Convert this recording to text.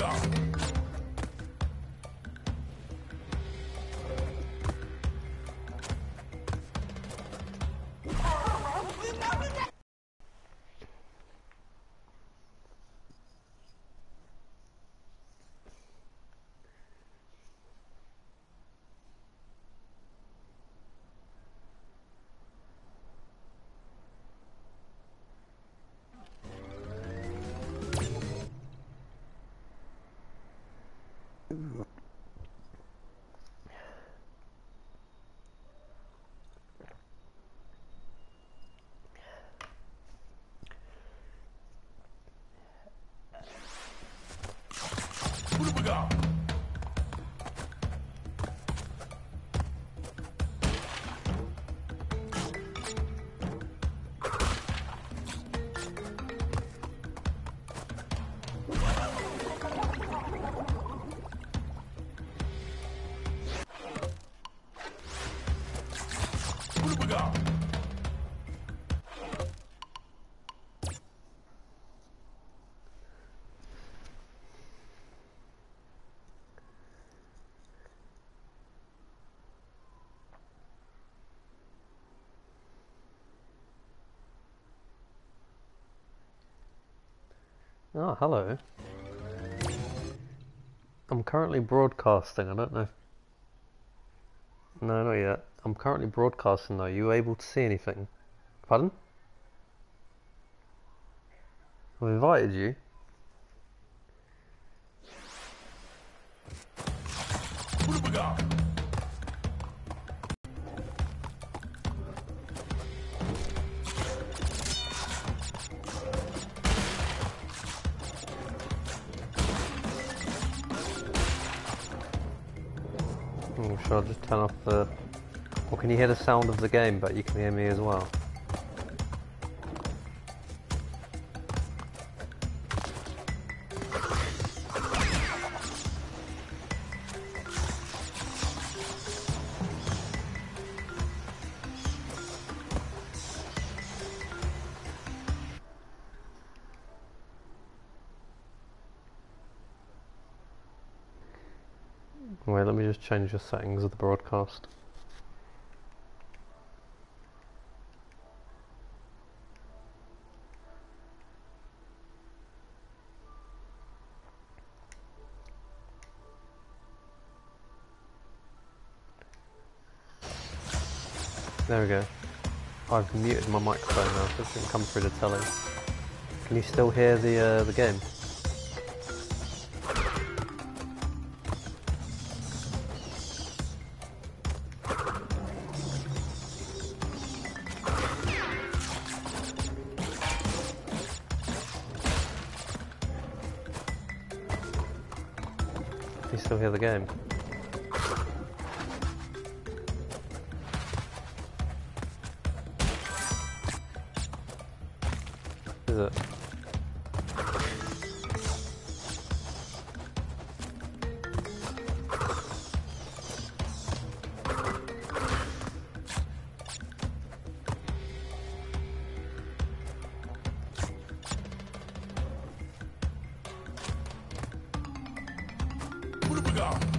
Sugar. Oh, hello. I'm currently broadcasting. I don't know. No, not yet. I'm currently broadcasting though. Are you able to see anything? Pardon? I've invited you. Do we got? Oh, should I just turn off the... Or can you hear the sound of the game, but you can hear me as well? Wait, let me just change the settings of the broadcast. There we go. I've muted my microphone now, so it shouldn't come through the telly. Can you still hear the uh, the game? Can you still hear the game? Is it? Go!